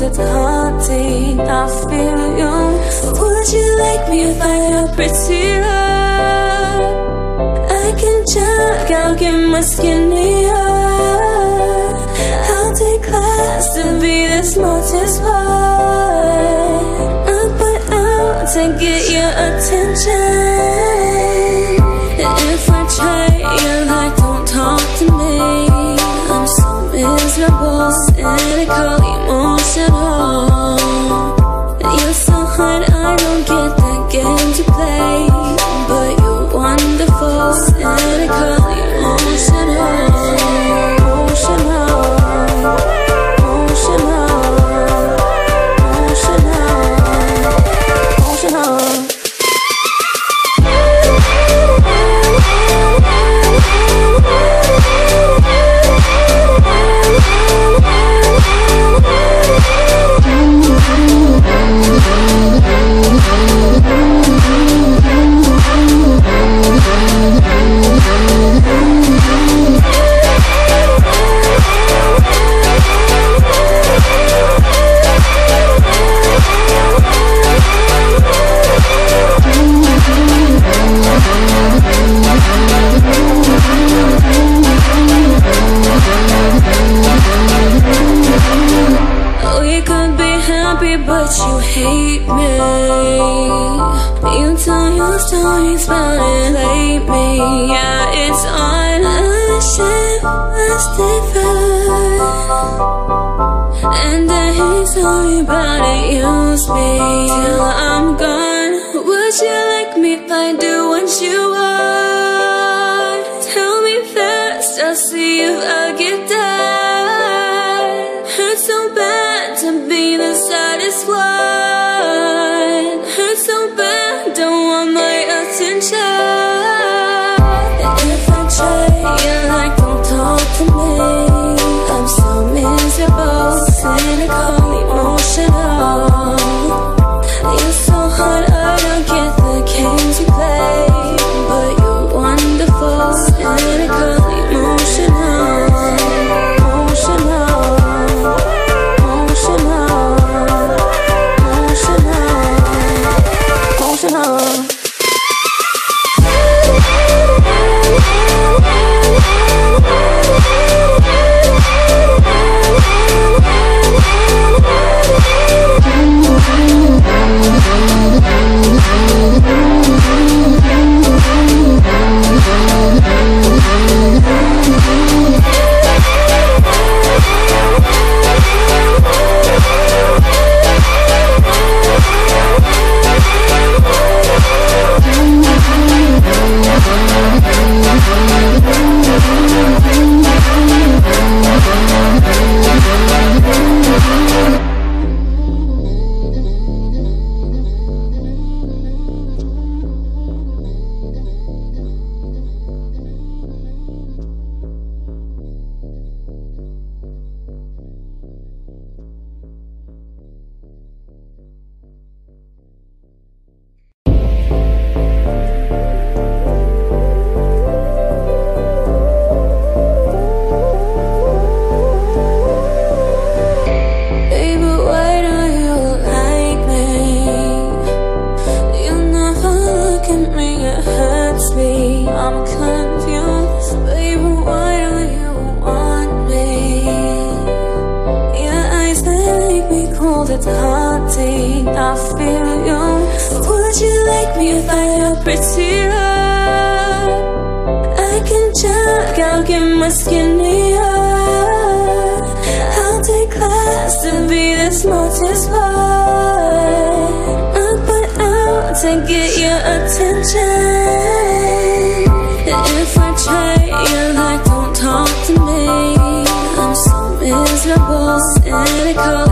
It's haunting. I feel you. Would you like me if I were prettier? I can check. I'll get my skinnier. I'll take class to be the smartest mortified. I'll put out to get your attention. Different. And I hate sorry it, me till I'm gone. Would you like me if I do what you want? Tell me fast, I'll see if I get that. Hurts so bad to be the saddest one. Hurts so bad, don't want my attention. Check, I'll get my skinnier. I'll take class to be the smartest mortified. I'll put out to get your attention. If I try, you're like, don't talk to me. I'm so miserable, cynical,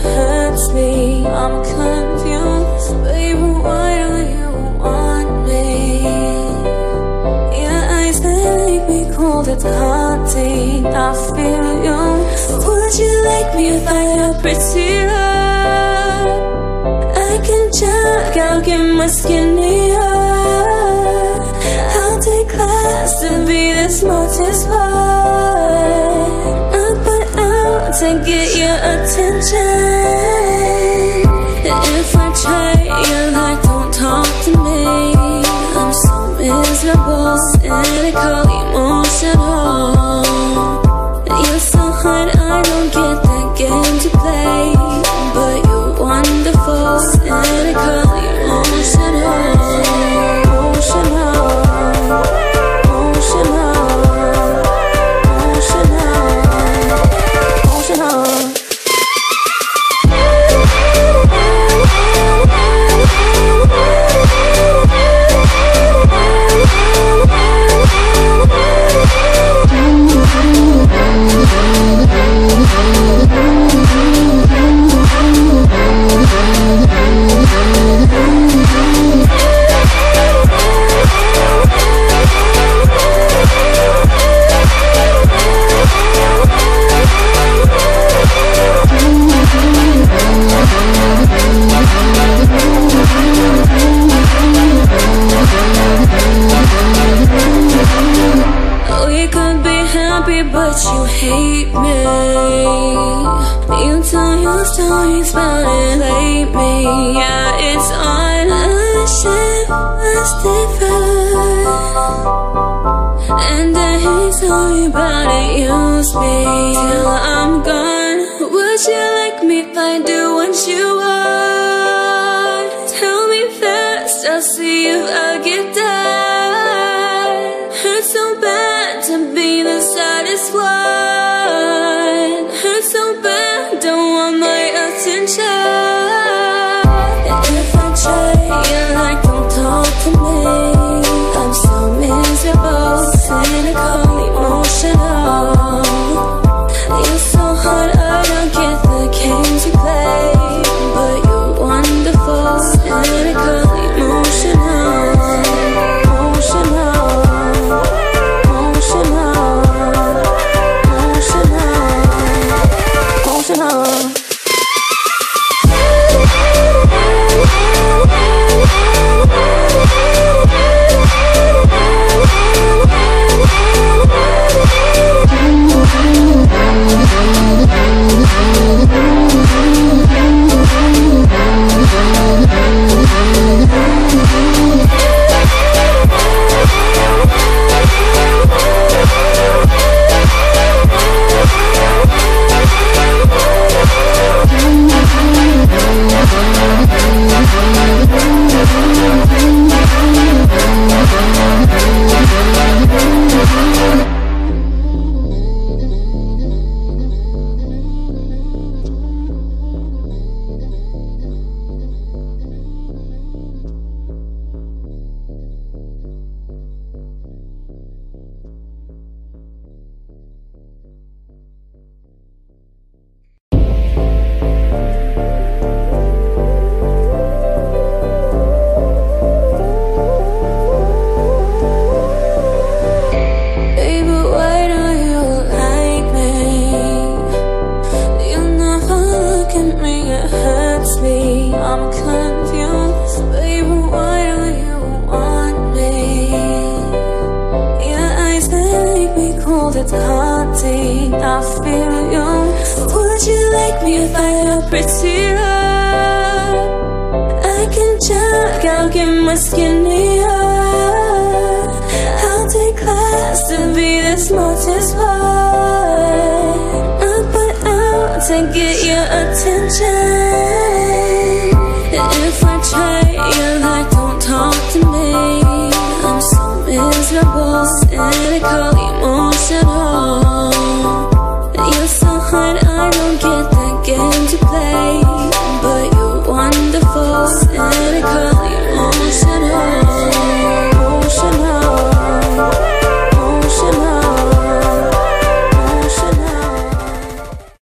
hurts me. I'm confused. Baby, why don't you want me? Your eyes they make me cold, it's haunting. I feel you. Would you like me if I had prettier? I can jog, I'll get my skinnier. I'll take class to be. I put out to get your attention. We could be happy, but you hate me. You tell your stories about it lately. Yeah, it's on a ship. And I hate story about it used me till I'm gone. Would you like me if I do what you want? Tell me fast, I'll see if I get that. it's haunting. I feel you. Would you like me if I look prettier? I can check, I'll get my skin. I'll take class to be the smartest one. I'll put out to get your attention.